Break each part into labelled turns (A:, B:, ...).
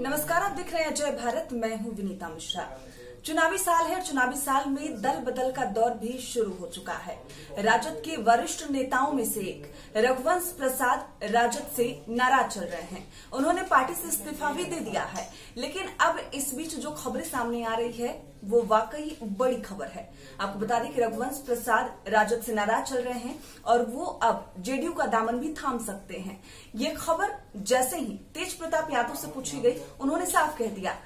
A: नमस्कार आप देख रहे हैं जय भारत मैं हूँ विनीता मिश्रा। चुनावी साल है चुनावी साल में दल बदल का दौर भी शुरू हो चुका है। राजद के वरिष्ठ नेताओं में से एक, रघुवंश प्रसाद राजद से नाराज़ चल रहे हैं। उन्होंने पार्टी से इस्तीफा भी दे दिया है। लेकिन अब इस बीच जो खबरें सामने आ रही है, वो वाकई बड़ी खबर है। आपको बता दें कि रघुवंश प्रसाद राजद से नाराज़ चल रहे हैं और वो अब जेडीयू का दामन भी थाम सकते हैं। ये खबर जैसे ही तेज प्रताप यादव से पूछी गई, उन्होंने साफ़ कह दिया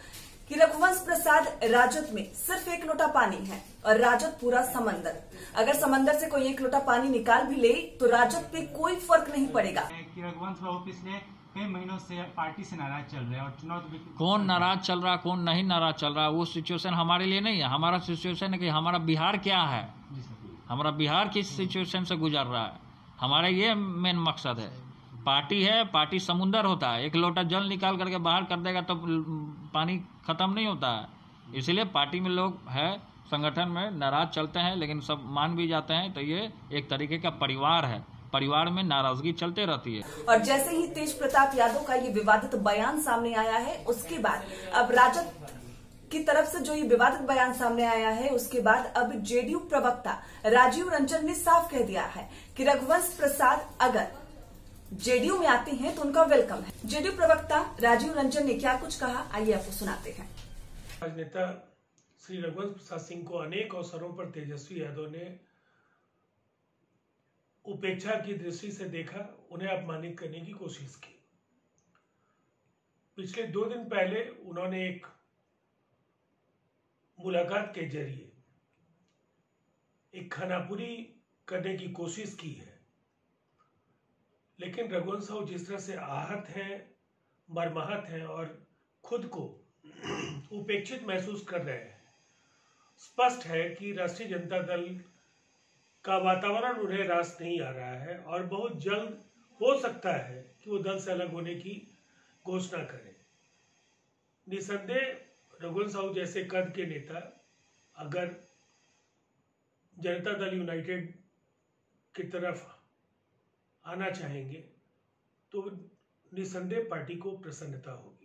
A: कि रघुवंश प्रसाद राजद में सिर्फ़ एक लोटा पानी है और राजद पूरा समंदर। अगर समंदर से कोई एक लोटा पानी निकाल भी ले तो राजद पे कोई फ़र्क नहीं पड़ेगा।
B: कि रघुवंश बाबू पिछले कई महीनों से पार्टी से नाराज़ चल रहे हैं और चुनाव
C: कौन नाराज़ चल रहा कौन नहीं नाराज़ चल रहा वो सिचुएशन हमारे लिए नहीं है। हमारा सिचुएशन है कि हमारा बिहार क्या है? हमारा बिहार किस सिचुएशन से गुजर रहा है? हमारा ये मेन मकसद है। पार्टी है, पार्टी समुंदर होता है। एक लोटा जल निकाल करके बाहर कर देगा तो पानी खत्म नहीं होता। है इसलिए पार्टी में लोग है, संगठन में नाराज़ चलते हैं, लेकिन सब मान भी जाते हैं। तो ये एक तरीके का परिवार है। परिवार में नाराज़गी चलते रहती है।
A: और जैसे ही तेज प्रताप यादव का ये विवादित बयान सामने आया है, उसके बाद, अब राजद की तरफ़ से जो ये विवादित बयान सामने आया है, उसके बाद अब जेडीयू प्रवक्ता राजीव रंजन ने साफ़ कह दिया है कि रघुवंश प्रसाद अगर जेडीयू में आते हैं तो उनका वेलकम है। जेडीयू प्रवक्ता राजीव रंजन ने क्या कुछ कहा? आइए आपको सुनाते हैं।
D: राजनेता श्री रघुवंश प्रसाद सिंह को अनेक अवसरों पर तेजस्वी यादव ने उपेक्षा की दृष्टि से देखा, उन्हें अपमानित करने की कोशिश की। पिछले दो दिन पहले उन्होंने एक मुलाकात के ज़रिए एक खानापुरी करने की कोशिश की है। लेकिन रघुवंश साहू जिस तरह से आहत हैं, मरमाहत हैं और खुद को उपेक्षित महसूस कर रहे हैं, स्पष्ट है कि राष्ट्रीय जनता दल का वातावरण उन्हें रास नहीं आ रहा है और बहुत जल्द हो सकता है कि वो दल से अलग होने की घोषणा करें। निसंदेह रघुवंश साहू जैसे कद के नेता अगर जनता दल यूनाइटेड की तरफ़ आना चाहेंगे तो निसंदेह पार्टी को प्रसन्नता होगी।